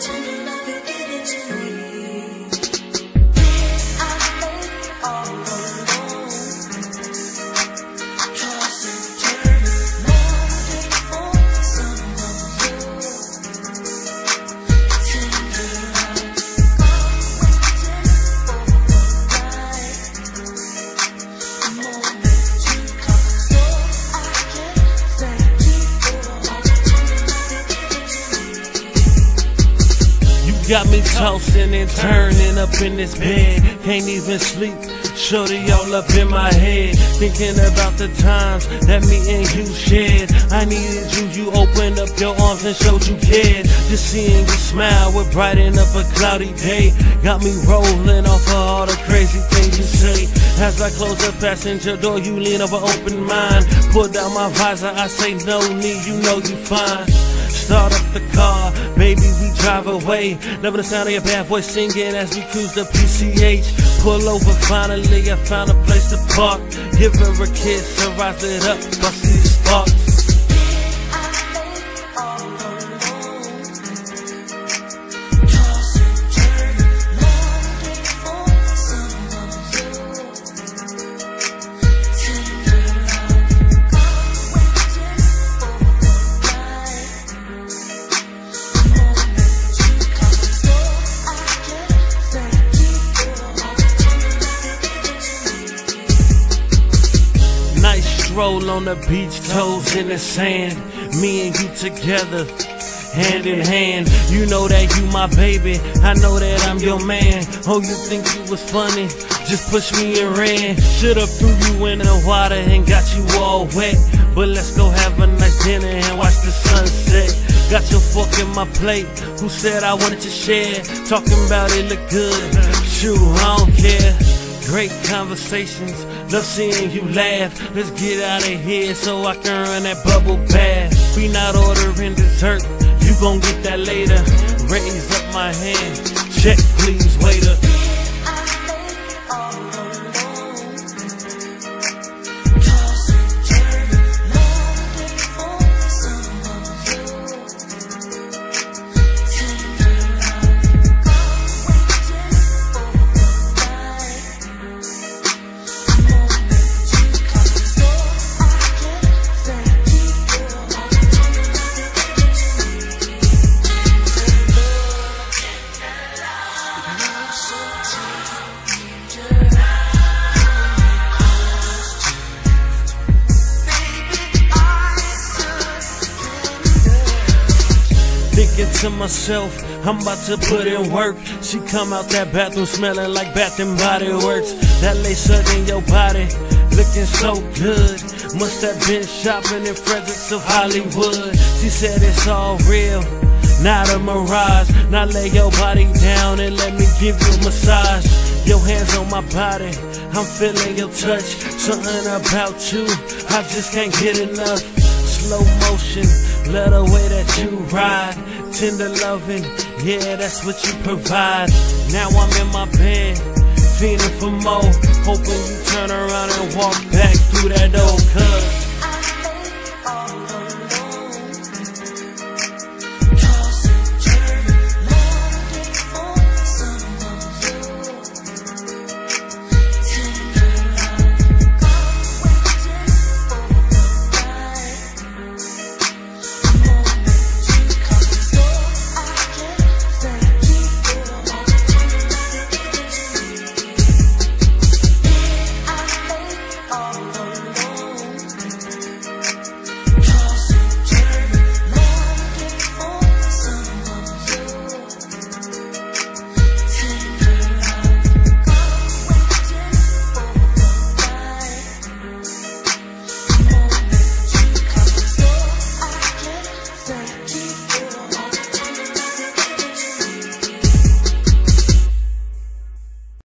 tender love you give it to me. Got me tossing and turning up in this bed. Can't even sleep. Shorty all up in my head. Thinking about the times that me and you shared. I needed you, you opened up your arms and showed you cared. Just seeing you smile would brighten up a cloudy day. Got me rolling off of all the crazy things you say. As I close the passenger door, you lean over open mind. Pull down my visor, I say no need, you know you fine. Start up the car, baby, we drive away. Loving the sound of your bad voice singing as we cruise the PCH. Pull over, finally, I found a place to park. Give her a kiss, her eyes lit up, I see the sparks. Stroll on the beach, toes in the sand. Me and you together, hand in hand. You know that you my baby, I know that I'm your man. Oh, you think you was funny? Just push me and ran. Should've threw you in the water and got you all wet. But let's go have a nice dinner and watch the sunset. Got your fork in my plate. Who said I wanted to share? Talking about it look good. Shoot, I don't care. Great conversations, love seeing you laugh. Let's get out of here so I can run that bubble bath. We not ordering dessert, you gon' get that later. Raise up my hand, check please, waiter. To myself, I'm about to put in work. She come out that bathroom smelling like Bath and Body Works. That lace up in your body, looking so good. Must have been shopping in Frederick's of Hollywood. She said it's all real, not a mirage. Now lay your body down and let me give you a massage. Your hands on my body, I'm feeling your touch. Something about you, I just can't get enough slow motion. Love the way that you ride. Tender loving, yeah, that's what you provide. Now I'm in my bed, feeling for more. Hoping you turn around and walk back through that door.